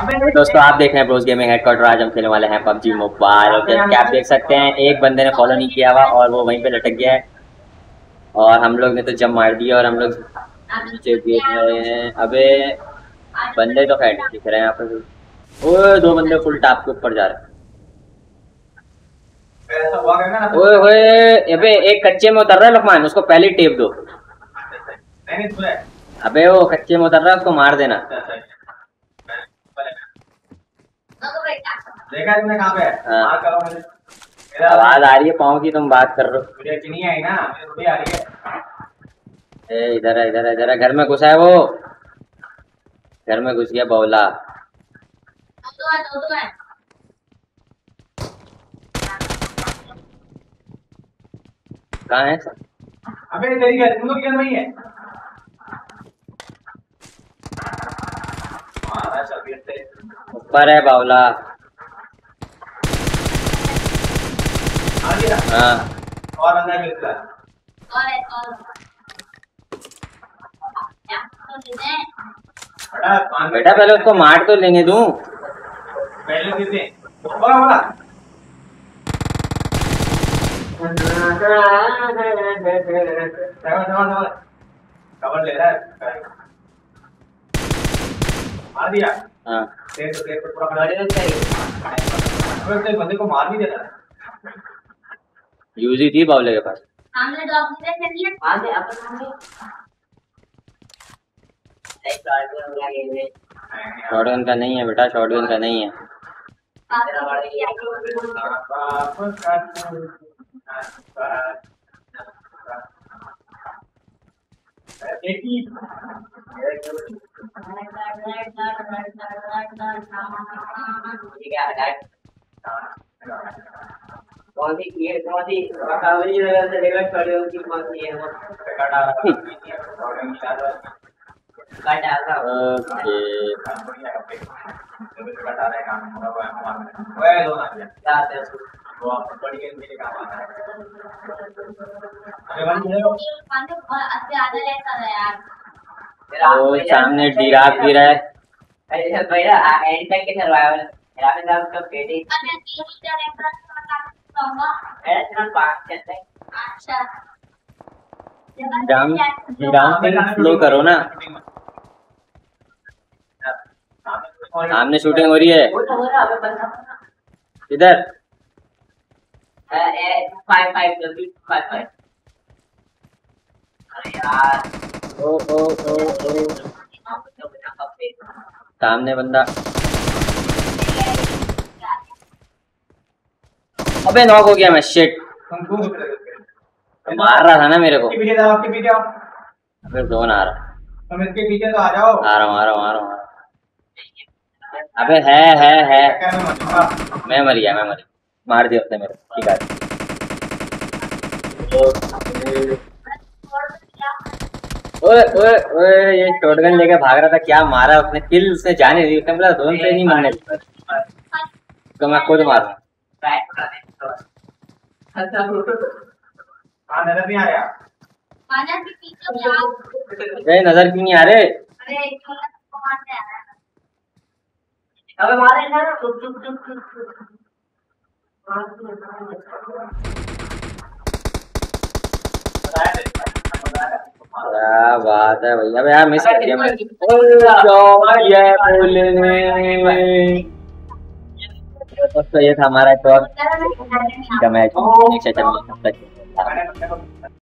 दोस्तों आप देख रहे हैं ब्रोस गेमिंग हेडक्वार्टर आज हम खेलने वाले हैं पबजी मोबाइल ओके क्या आप देख सकते हैं एक बंदे ने फॉलो नहीं किया हुआ और वो वहीं पे लटक गया है। और हम लोग ने तो जम मार दिया और हम लोग नीचे देख रहे हैं। अबे बंदे तो खैर दिख रहे हैं यहाँ पर। ओए दो बंदे फुल टॉप के ऊपर जा रहे हैं। ओए ओए अबे एक कच्चे में उतर रहा है लुकमान उसको पहले टेप दो। अबे वो कच्चे में उतर रहा है उसको मार देना। देखा तुमने कहाँ पे? हाँ। करो मुझे आवाज़ आ रही है पाँव की तुम बात कर रहे हो। नहीं आई ना थोड़ी आ रही है। ए इधर है इधर है इधर है। घर में घुसा है वो। घर में घुस गया बौला। कहाँ है? अबे तेरी घर तुम लोग घर में ही है। ऊपर है बावला आ गया हाँ। और अंदर बेटा पहले उसको मार तो लेने दूँ पहले कवर ले रहा है। मार दिया। हाँ। तेरे तो तेरे पूरा बंदे को मार भी देता यूज़ थी बावले के पास। सामने डॉग चलिए आगे अपन तो शॉटगन का नहीं है बेटा शॉटगन का नहीं है। सामने डिराक भी रहा है भैया एंड तक के सर्वाइवल राफेल साहब का पेटी स्लो करो ना। सामने शूटिंग हो रही है। इधर। यार ओ ओ ओ ओ। सामने बंदा। अबे नॉक हो गया मैं शिट मार रहा था ना मेरे को। पीछे जाओ आपके पीछे आओ अबे जोन आ रहा? तुम इसके पीछे तो आ जाओ। आ रहा हूँ आ रहा हूँ आ रहा हूँ आ रहा हूँ। अबे है है है। मैं मर गया मैं मर मार दिया उसने मेरे ठीक है। ओए ओए ओए ये शॉटगन लेके भाग रहा था क्या मारा उसने? किल उसने जाने दी उसने बोला जोन से नहीं मारने तो मैं खुद मारूँगा पकड़ा दे अच्छा हाँ नज़र नहीं आया नज़र क्यों नहीं आ रहे? अबे मारे ना चुप चुप चुप। क्या बात है भैया? यार मिस कर दिया मैं ओए बोलने दोस्तों ये था हमारा टॉप का मैच नेक्स्ट